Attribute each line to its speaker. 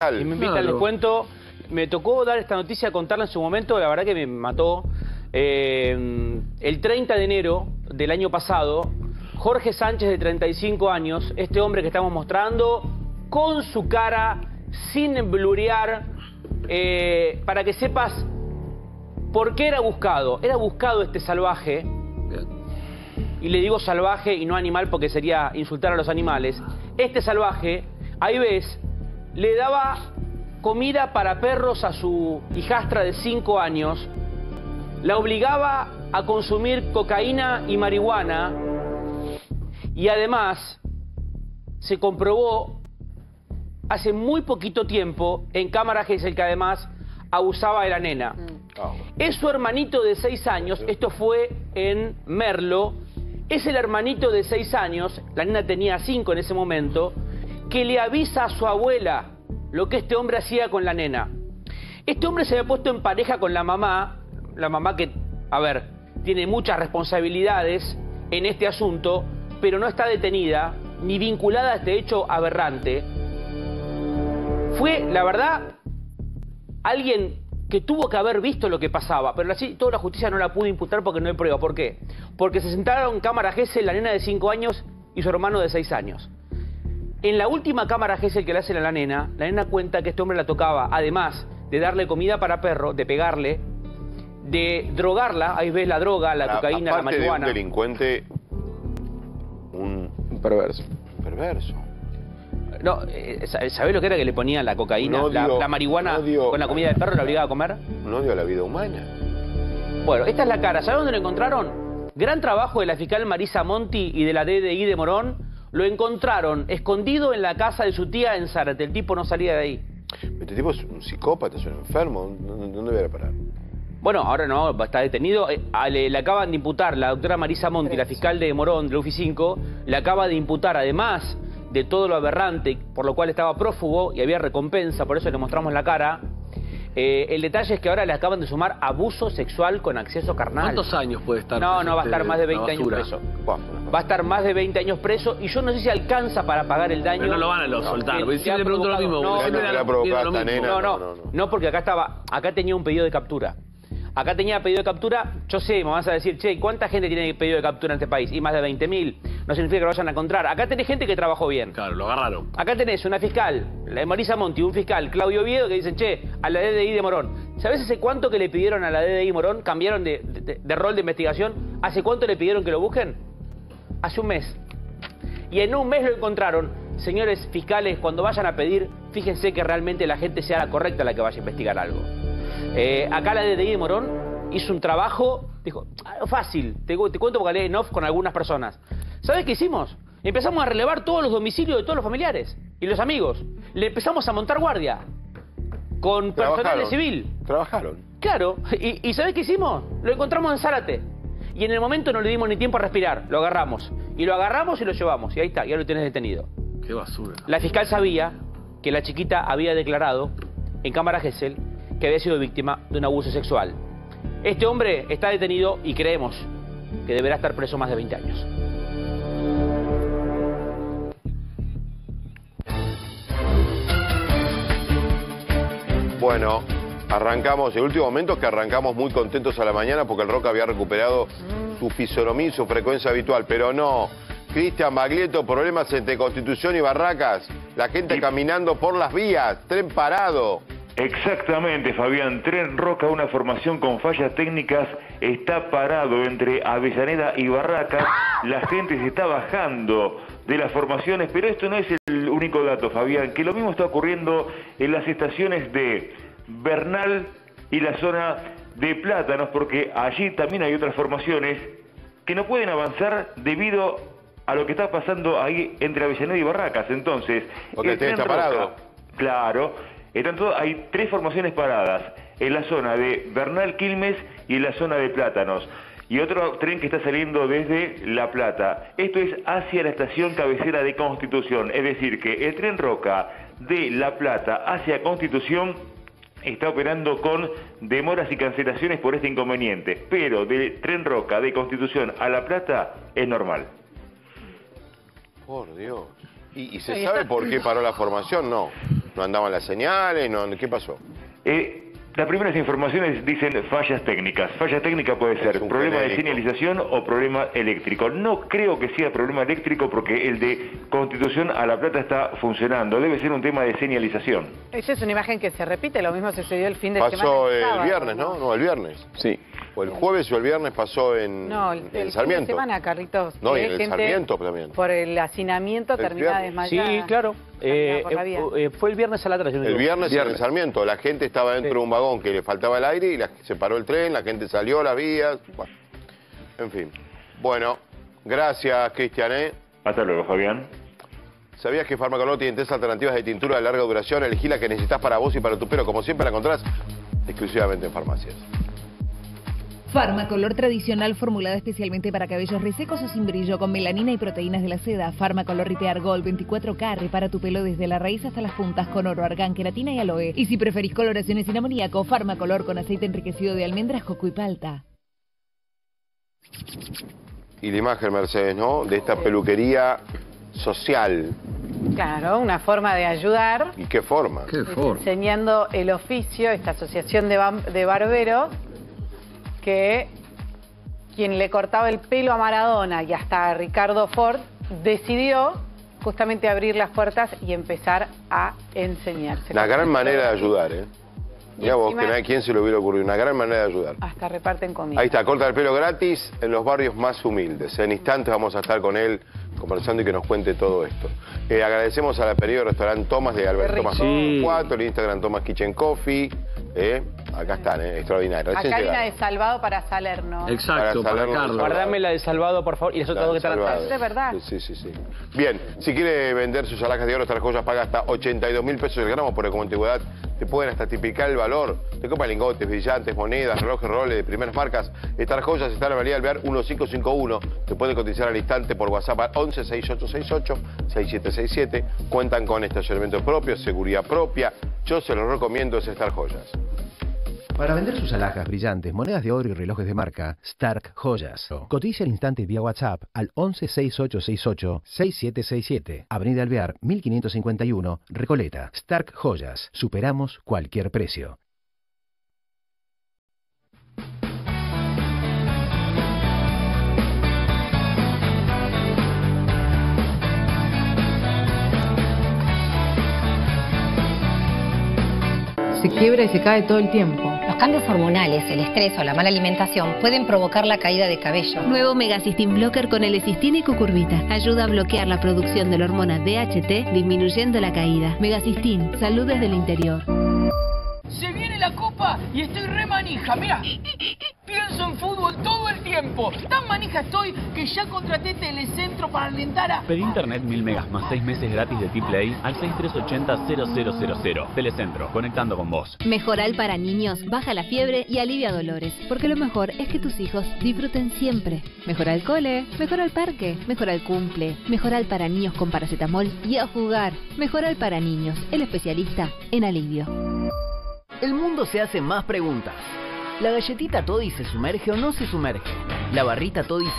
Speaker 1: Y me invitan,
Speaker 2: Claro.
Speaker 1: les cuento. Me tocó dar esta noticia, contarla en su momento, la verdad que me mató. Eh, el 30 de enero del año pasado, Jorge Sánchez, de 35 años, este hombre que estamos mostrando, con su cara, sin blurear, eh, para que sepas por qué era buscado. Era buscado este salvaje, y le digo salvaje y no animal porque sería insultar a los animales. Este salvaje, ahí ves, le daba comida para perros a su hijastra de 5 años, la obligaba a consumir cocaína y marihuana y además se comprobó hace muy poquito tiempo en cámara Gesell que además abusaba de la nena. Es su hermanito de 6 años, esto fue en Merlo, es el hermanito de 6 años, la nena tenía 5 en ese momento, que le avisa a su abuela lo que este hombre hacía con la nena. Este hombre se había puesto en pareja con la mamá, la mamá que, a ver, tiene muchas responsabilidades en este asunto, pero no está detenida ni vinculada a este hecho aberrante. Fue, la verdad, alguien que tuvo que haber visto lo que pasaba, pero así toda la justicia no la pudo imputar porque no hay prueba. ¿Por qué? Porque se sentaron en cámara Gesell la nena de 5 años y su hermano de 6 años. En la última cámara Gesell que le hacen a la nena, la nena cuenta que este hombre la tocaba, además de darle comida para perro, de pegarle, de drogarla, ahí ves la droga, la cocaína, la
Speaker 3: Aparte de un
Speaker 1: marihuana.
Speaker 3: delincuente, un
Speaker 2: Un perverso.
Speaker 3: perverso.
Speaker 1: No, eh, ¿sabés lo que era que le ponían la cocaína, la, marihuana
Speaker 3: odio-
Speaker 1: con la comida del perro y la obligaba a comer?
Speaker 3: Un odio a la vida humana.
Speaker 1: Bueno, esta es la cara. ¿Sabes dónde lo encontraron? Gran trabajo de la fiscal Marisa Monti y de la DDI de Morón. Lo encontraron escondido en la casa de su tía en Zárate. El tipo no salía de ahí.
Speaker 3: Este tipo es un psicópata, es un enfermo. ¿Dónde voy a parar?
Speaker 1: Bueno, ahora no, estar detenido. Eh, le, le acaban de imputar, la doctora Marisa Monti, la fiscal de Morón, de la UFI 5, le acaba de imputar, además de todo lo aberrante, por lo cual estaba prófugo y había recompensa, por eso le mostramos la cara. Eh, el detalle es que ahora le acaban de sumar abuso sexual con acceso carnal.
Speaker 2: ¿Cuántos años puede estar?
Speaker 1: No,
Speaker 2: preso
Speaker 1: no, va a estar más de
Speaker 2: la
Speaker 1: 20 años preso. Va a estar más de 20 años preso y yo no sé si alcanza para pagar el daño.
Speaker 2: Pero no lo van a lo- soltar, porque siempre
Speaker 1: ha
Speaker 2: pregunto lo
Speaker 1: provocado.
Speaker 2: mismo,
Speaker 1: no,
Speaker 3: no,
Speaker 1: no, no.
Speaker 3: no,
Speaker 1: porque acá estaba, acá tenía un pedido de captura. Acá tenía pedido de captura, yo sé, me vas a decir, che, ¿cuánta gente tiene pedido de captura en este país? Y más de 20.000. No significa que lo vayan a encontrar. Acá tenés gente que trabajó bien.
Speaker 2: Claro, lo agarraron.
Speaker 1: Acá tenés una fiscal, la de Marisa Monti, un fiscal, Claudio Oviedo, que dicen, che, a la DDI de Morón. ¿Sabés hace cuánto que le pidieron a la DDI Morón? Cambiaron de, de- de rol de investigación. ¿Hace cuánto le pidieron que lo busquen? Hace un mes. Y en un mes lo encontraron. Señores fiscales, cuando vayan a pedir, fíjense que realmente la gente sea la correcta la que vaya a investigar algo. Eh, acá la DDI de Morón hizo un trabajo, dijo, "Ah, fácil, te, cu- te cuento porque hablé en off con algunas personas. ¿Sabes qué hicimos? Empezamos a relevar todos los domicilios de todos los familiares y los amigos. Le empezamos a montar guardia con personal de civil.
Speaker 3: Trabajaron.
Speaker 1: Claro, y, y ¿sabés qué hicimos? Lo encontramos en Zárate. Y en el momento no le dimos ni tiempo a respirar, lo agarramos. Y lo agarramos y lo llevamos. Y ahí está, ya lo tenés detenido.
Speaker 2: Qué basura.
Speaker 1: La fiscal sabía que la chiquita había declarado en cámara Gesell que había sido víctima de un abuso sexual. Este hombre está detenido y creemos que deberá estar preso más de 20 años.
Speaker 3: Bueno, arrancamos, el último momento es que arrancamos muy contentos a la mañana porque el Roca había recuperado su fisonomía y su frecuencia habitual, pero no. Cristian Baglietto, problemas entre Constitución y Barracas, la gente caminando por las vías, tren parado.
Speaker 4: Exactamente, Fabián. Tren Roca, una formación con fallas técnicas, está parado entre Avellaneda y Barracas. La gente se está bajando de las formaciones, pero esto no es el único dato, Fabián, que lo mismo está ocurriendo en las estaciones de Bernal y la zona de Plátanos, porque allí también hay otras formaciones que no pueden avanzar debido a lo que está pasando ahí entre Avellaneda y Barracas. Entonces,
Speaker 3: Porque el tren está
Speaker 4: Roca-
Speaker 3: parado.
Speaker 4: Claro. Todo- hay tres formaciones paradas en la zona de Bernal Quilmes y en la zona de Plátanos. Y otro tren que está saliendo desde La Plata. Esto es hacia la estación cabecera de Constitución. Es decir, que el tren Roca de La Plata hacia Constitución está operando con demoras y cancelaciones por este inconveniente. Pero del tren Roca de Constitución a La Plata es normal.
Speaker 3: Por Dios. ¿Y, y se sabe por qué paró la formación? No. No andaban las señales, no, ¿qué pasó?
Speaker 4: Eh, las primeras informaciones dicen fallas técnicas. Falla técnica puede ser
Speaker 3: un
Speaker 4: problema de señalización o problema eléctrico. No creo que sea problema eléctrico porque el de Constitución a La Plata está funcionando. Debe ser un tema de señalización.
Speaker 5: Esa es una imagen que se repite, lo mismo sucedió el fin de semana.
Speaker 3: Pasó el
Speaker 5: sábado,
Speaker 3: viernes, ¿no? No, el viernes.
Speaker 2: Sí.
Speaker 3: O el jueves o el viernes pasó en,
Speaker 5: No, el,
Speaker 3: en
Speaker 5: el fin de
Speaker 3: Sarmiento.
Speaker 5: semana, Carlitos.
Speaker 3: No, y
Speaker 5: que
Speaker 3: en el Sarmiento también.
Speaker 5: Por el hacinamiento
Speaker 3: El
Speaker 5: terminaba
Speaker 3: viernes.
Speaker 1: Sí,
Speaker 5: desmayada.
Speaker 1: claro. Eh, eh, eh, fue el viernes a la tarde.
Speaker 3: El viernes, en
Speaker 2: Viernes.
Speaker 3: el Sarmiento, la gente estaba dentro
Speaker 1: Sí.
Speaker 3: de un vagón que le faltaba el aire y la- se paró el tren, la gente salió a las vías. Bueno, en fin. Bueno, gracias, Cristian. ¿eh?
Speaker 4: Hasta luego, Fabián.
Speaker 3: ¿Sabías que Farmacolor tiene tres alternativas de tintura de larga duración? Elegí la que necesitas para vos y para tu pelo. Como siempre, la encontrás exclusivamente en farmacias.
Speaker 6: Farmacolor tradicional formulada especialmente para cabellos resecos o sin brillo con melanina y proteínas de la seda. Farmacolor Repair Gold 24K repara tu pelo desde la raíz hasta las puntas con oro, argán, queratina y aloe. Y si preferís coloraciones sin amoníaco, Farmacolor con aceite enriquecido de almendras, coco y palta.
Speaker 3: Y la imagen, Mercedes, ¿no? De esta peluquería social.
Speaker 5: Claro, una forma de ayudar,
Speaker 3: ¿Y qué forma?
Speaker 2: Qué forma.
Speaker 5: enseñando el oficio, esta asociación de, de barberos, que quien le cortaba el pelo a Maradona y hasta a Ricardo Ford decidió justamente abrir las puertas y empezar a enseñarse.
Speaker 3: Una gran manera de ayudar, ¿eh? Mira vos, que no hay quien se le hubiera ocurrido. Una gran manera de ayudar.
Speaker 5: Hasta reparten comida.
Speaker 3: Ahí está, corta el pelo gratis en los barrios más humildes. En instantes vamos a estar con él conversando y que nos cuente todo esto. Eh, agradecemos a la periodo Restaurant Thomas de Alberto
Speaker 1: Sí.
Speaker 3: 4, el Instagram Thomas Kitchen Coffee. eh, acá están, eh, extraordinario. Recién
Speaker 5: Acá hay una
Speaker 3: llegaron.
Speaker 5: de salvado para Salerno.
Speaker 2: Exacto,
Speaker 3: Para
Speaker 2: para,
Speaker 3: Salerno,
Speaker 2: Carlos.
Speaker 1: Guardame la de Salvado, por favor, y las otras dos que están
Speaker 3: Salvado.
Speaker 1: atrás.
Speaker 5: De verdad.
Speaker 3: Sí, sí, sí. Bien, si quiere vender sus alhajas de oro, estas joyas paga hasta 82 mil pesos el gramo, porque como antigüedad te pueden hasta tipicar el valor. Te compran lingotes, brillantes, monedas, relojes, roles de primeras marcas. Estas joyas están en la Avenida Alvear 1551. Te pueden cotizar al instante por WhatsApp al 11 6868 6767. Cuentan con estacionamiento propio, seguridad propia. Yo se los recomiendo es Star Joyas.
Speaker 7: Para vender sus alhajas brillantes, monedas de oro y relojes de marca, Stark Joyas. Cotiza al instante vía WhatsApp al 11 6868 6767. Avenida Alvear 1551, Recoleta. Stark Joyas. Superamos cualquier precio.
Speaker 8: Se quiebra y se cae todo el tiempo.
Speaker 9: Cambios hormonales, el estrés o la mala alimentación pueden provocar la caída de cabello.
Speaker 10: Nuevo Megacystin Blocker con L-Cistina y cucurbita. Ayuda a bloquear la producción de la hormona DHT, disminuyendo la caída. Megacystin, salud desde el interior.
Speaker 11: Se viene la copa y estoy re manija, mira. Pienso en fútbol todo el tiempo. Tan manija estoy que ya contraté Telecentro para alentar a...
Speaker 12: Pedí internet 1000 megas más 6 meses gratis de T-Play al 6380-0000. Telecentro, conectando con vos.
Speaker 10: Mejoral para niños, baja la fiebre y alivia dolores. Porque lo mejor es que tus hijos disfruten siempre. Mejora el cole, mejora el parque, mejora el cumple, Mejoral para niños con paracetamol y a jugar. Mejoral para niños, el especialista en alivio.
Speaker 11: El mundo se hace más preguntas. ¿La galletita Toddy se sumerge o no se sumerge? ¿La barrita Toddy se